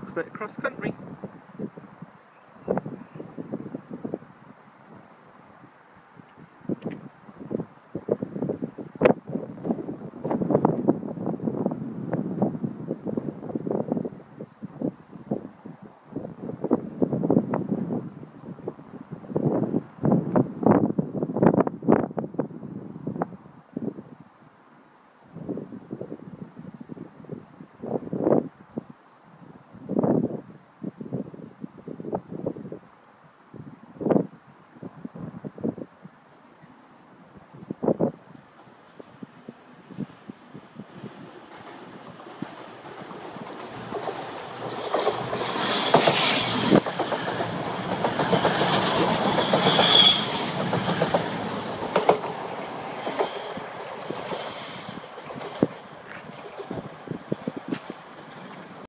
looks like cross country.